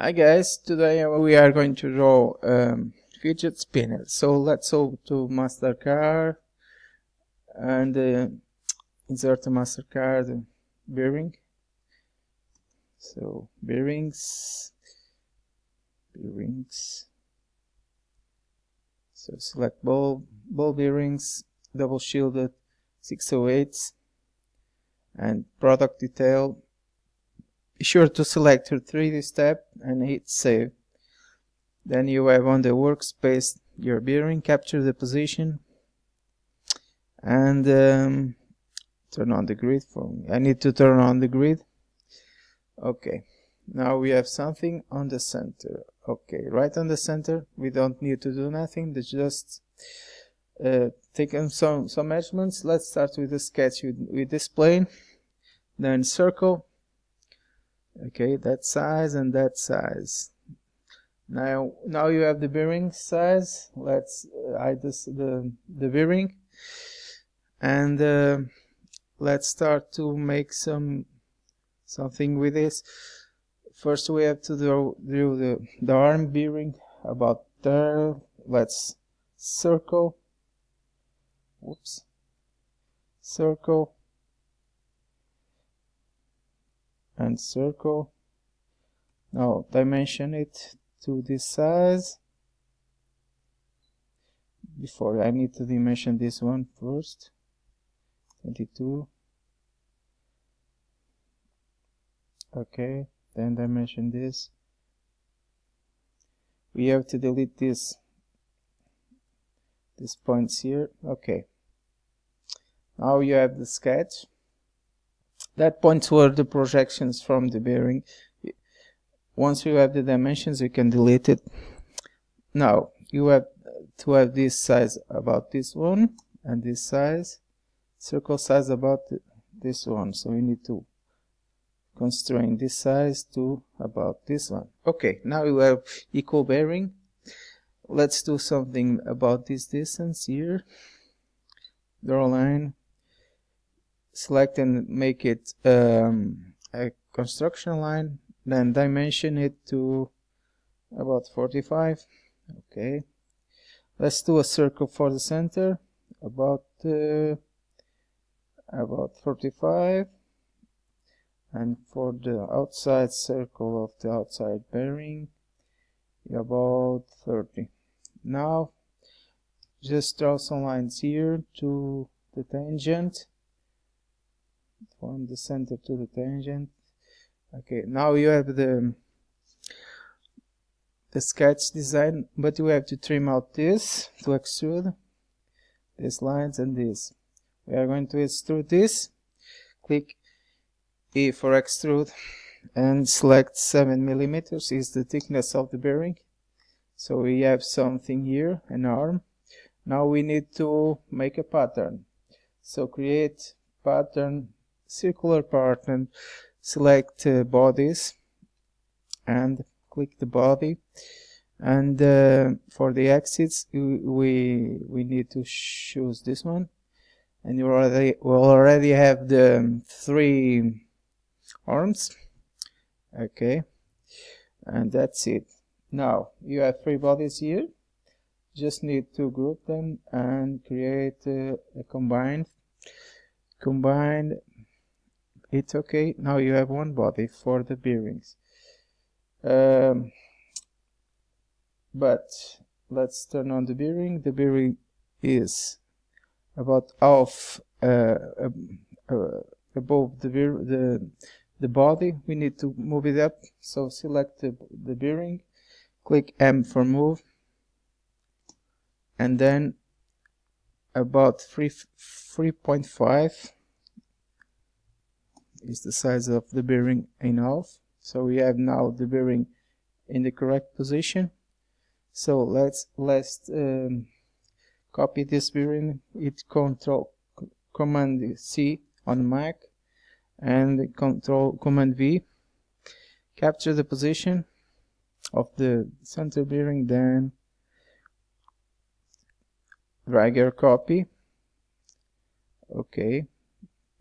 Hi guys, today we are going to draw um, fidget spinner. So let's go to McMaster-Carr and uh, insert a McMaster-Carr bearing. So bearings, bearings. So select ball, ball bearings, double shielded 608 and product detail be sure to select your 3D step and hit save. Then you have on the workspace your bearing, capture the position and um, turn on the grid for me. I need to turn on the grid. Okay, now we have something on the center. Okay, right on the center, we don't need to do nothing, just uh, take some, some measurements. Let's start with the sketch with, with this plane, then circle, okay that size and that size. Now now you have the bearing size. Let's uh, hide this the the bearing. And uh, let's start to make some something with this. First we have to do, do the, the arm bearing about there let's circle. Whoops. Circle and circle. Now dimension it to this size. Before I need to dimension this one first. 22 okay then dimension this. We have to delete this these points here. Okay. Now you have the sketch that points were the projections from the bearing. Once you have the dimensions you can delete it. Now you have to have this size about this one and this size. Circle size about this one. So we need to constrain this size to about this one. Okay now you have equal bearing. Let's do something about this distance here. Draw a line select and make it um, a construction line then dimension it to about 45 okay. Let's do a circle for the center. About uh, about 45 and for the outside circle of the outside bearing about 30 now just draw some lines here to the tangent from the center to the tangent. Okay now you have the the sketch design but you have to trim out this to extrude these lines and this. We are going to extrude this. Click E for extrude and select 7 millimeters is the thickness of the bearing. So we have something here an arm. Now we need to make a pattern. So create pattern circular part and select uh, bodies and click the body. And uh, for the axis we we need to choose this one. And you already will already have the three arms. Okay. And that's it. Now you have three bodies here. Just need to group them and create uh, a combined combined it's okay. Now you have one body for the bearings. Um, but let's turn on the bearing. The bearing is about half uh, uh, above the, the the body. We need to move it up. So select the, the bearing. Click M for move. And then about 3 3.5 is the size of the bearing in so we have now the bearing in the correct position. So let's let's um, copy this bearing It control command C on Mac and control command V. Capture the position of the center bearing then drag your copy. Okay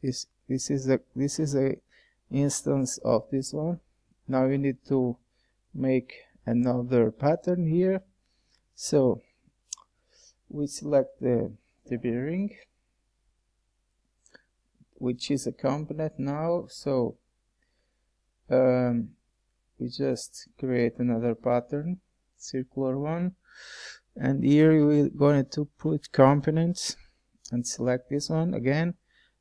this this is a this is a instance of this one. Now we need to make another pattern here. So we select the, the bearing which is a component now. So um, we just create another pattern circular one. And here we're going to put components and select this one again.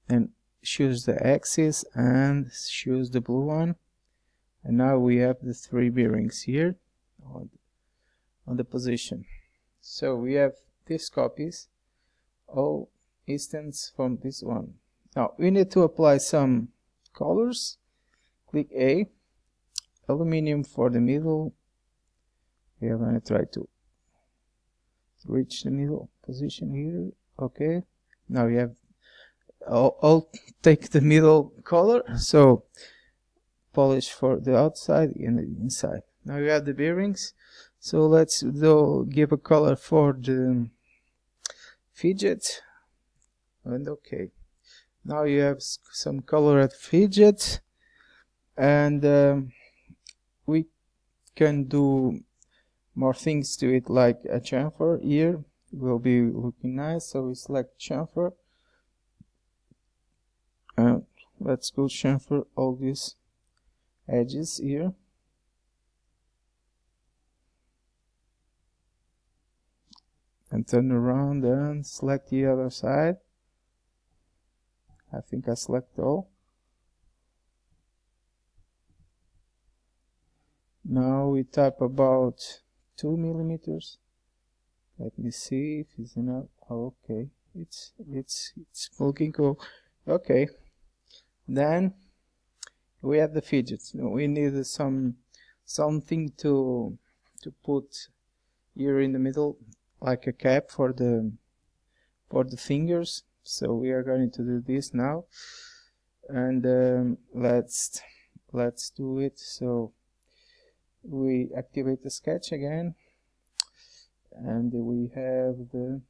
And choose the axis and choose the blue one. And now we have the three bearings here on, the position. So we have these copies. All instance from this one. Now we need to apply some colors. Click A. Aluminium for the middle. We are going to try to reach the middle position here. Okay. Now we have I'll, I'll take the middle color. So polish for the outside and the inside. Now you have the bearings. So let's do give a color for the fidget. And okay. Now you have some color at fidget. And um, we can do more things to it like a chamfer here. Will be looking nice. So we select chamfer and let's go chamfer all these edges here. And turn around and select the other side. I think I select all. Now we type about 2 millimeters. Let me see if it's enough. Okay it's it's it's looking cool. Okay then we have the fidgets. We need some something to to put here in the middle like a cap for the for the fingers. So we are going to do this now. And um, let's let's do it. So we activate the sketch again. And we have the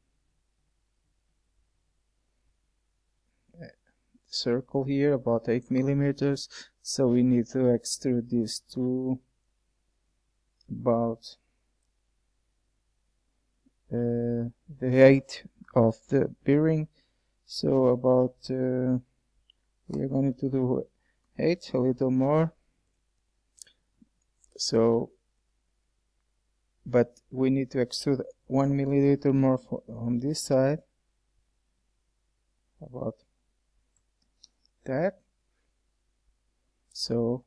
circle here about 8 millimeters. So we need to extrude this to about uh, the height of the bearing. So about uh, we are going to do 8 a little more. So but we need to extrude one milliliter more on this side. About that. So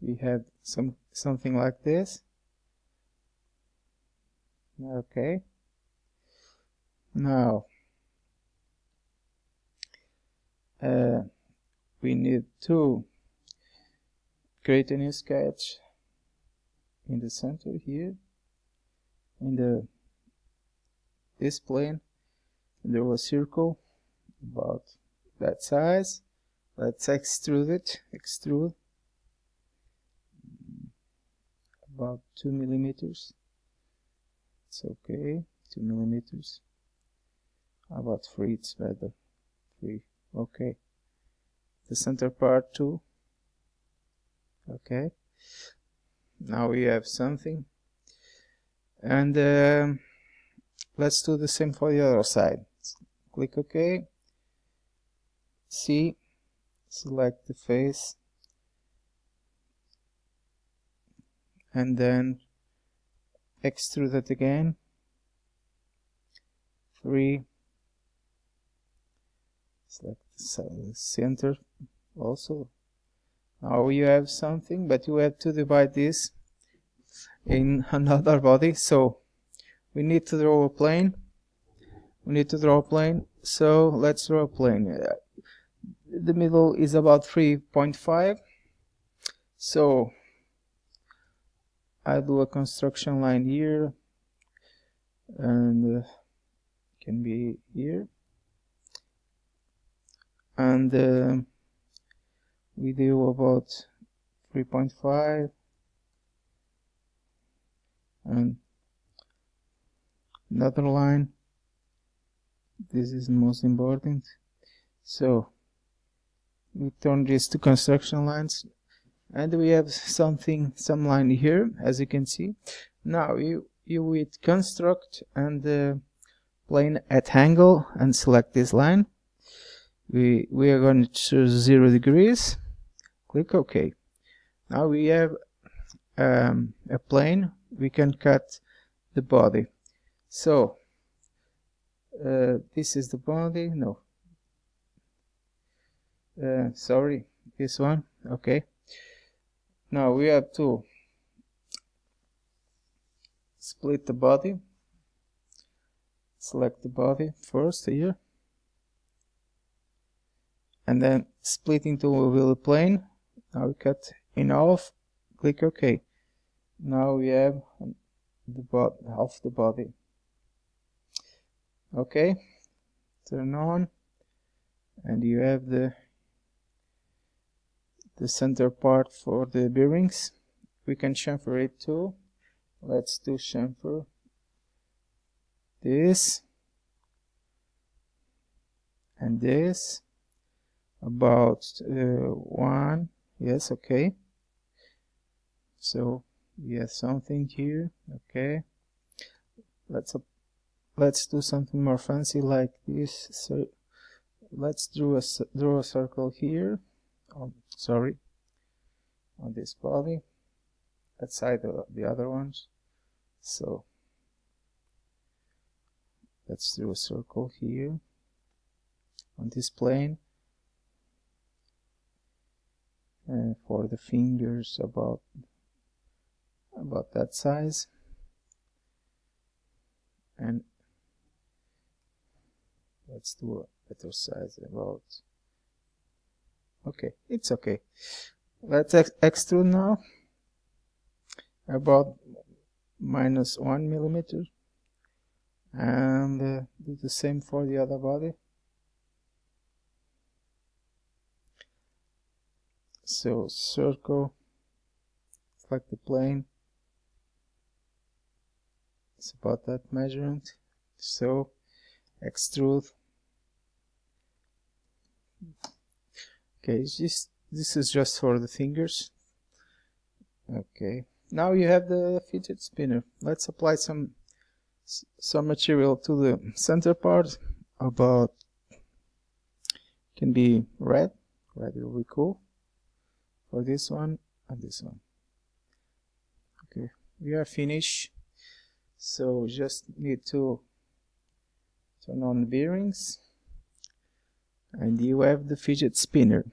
we have some something like this. Okay. Now uh, we need to create a new sketch in the center here in the this plane there was a circle about that size. Let's extrude it extrude. About two millimeters. It's okay two millimeters. About three? It's better. Three. Okay. The center part too okay. Now we have something. And uh, let's do the same for the other side. Click OK C select the face and then extrude it again. 3 select the center also. Now you have something but you have to divide this in another body. So we need to draw a plane. We need to draw a plane. So let's draw a plane the middle is about 3.5 so I do a construction line here and uh, can be here. And uh, we do about 3.5 and another line this is most important. So we turn this to construction lines. And we have something some line here as you can see. Now you you would construct and uh, plane at angle and select this line. We we are going to choose zero degrees. Click ok. Now we have um, a plane. We can cut the body. So uh, this is the body. No uh, sorry this one okay. Now we have to split the body. Select the body first here. And then split into a wheel plane. Now we cut in half click ok. Now we have the body half the body. Okay turn on. And you have the the center part for the bearings. We can chamfer it too. Let's do chamfer this and this. About uh, one. Yes okay. So we have something here. Okay. Let's let's do something more fancy like this. So let's draw a draw a circle here um, sorry on this body outside the, the other ones. So let's do a circle here on this plane. And for the fingers about about that size. And let's do a better size about okay it's okay. Let's ex extrude now. About minus one millimeter. And uh, do the same for the other body. So circle select the plane. It's about that measurement. So extrude okay just this is just for the fingers? Okay. Now you have the fidget spinner. Let's apply some some material to the center part. About can be red. Red will be cool. For this one and this one. Okay we are finished. So just need to turn on the bearings and you have the fidget spinner